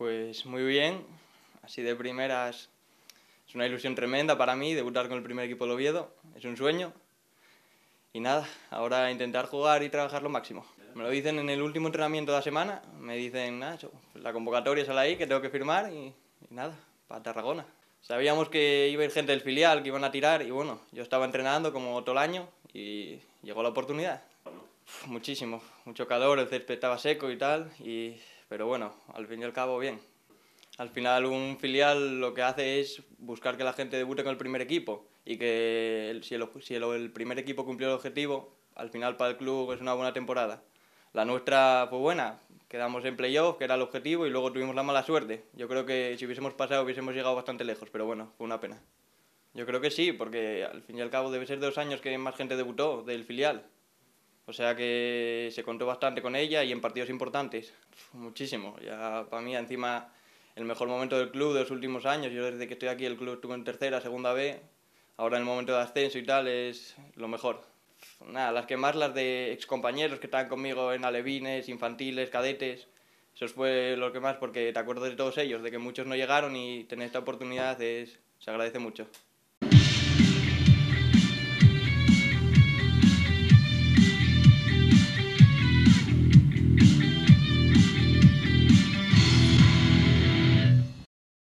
Pues muy bien, así de primeras es una ilusión tremenda para mí debutar con el primer equipo de Oviedo, es un sueño. Y nada, ahora intentar jugar y trabajar lo máximo. Me lo dicen en el último entrenamiento de la semana, me dicen, Nacho, la convocatoria sale ahí, que tengo que firmar y, y nada, para Tarragona. Sabíamos que iba a ir gente del filial, que iban a tirar y bueno, yo estaba entrenando como todo el año y llegó la oportunidad. Uf, muchísimo, mucho calor, el césped estaba seco y tal, y, pero bueno, al fin y al cabo bien. Al final un filial lo que hace es buscar que la gente debute con el primer equipo y que si, el, si el, primer equipo cumplió el objetivo, al final para el club es una buena temporada. La nuestra fue buena, quedamos en playoff, que era el objetivo, y luego tuvimos la mala suerte. Yo creo que si hubiésemos pasado hubiésemos llegado bastante lejos, pero bueno, fue una pena. Yo creo que sí, porque al fin y al cabo debe ser dos años que más gente debutó del filial. O sea que se contó bastante con ella y en partidos importantes. Muchísimo. Ya para mí encima el mejor momento del club de los últimos años. Yo desde que estoy aquí el club estuvo en tercera, segunda B. Ahora en el momento de ascenso y tal es lo mejor. Nada, las que más las de excompañeros que estaban conmigo en alevines, infantiles, cadetes. Eso fue lo que más porque te acuerdas de todos ellos, de que muchos no llegaron y tener esta oportunidad es, se agradece mucho.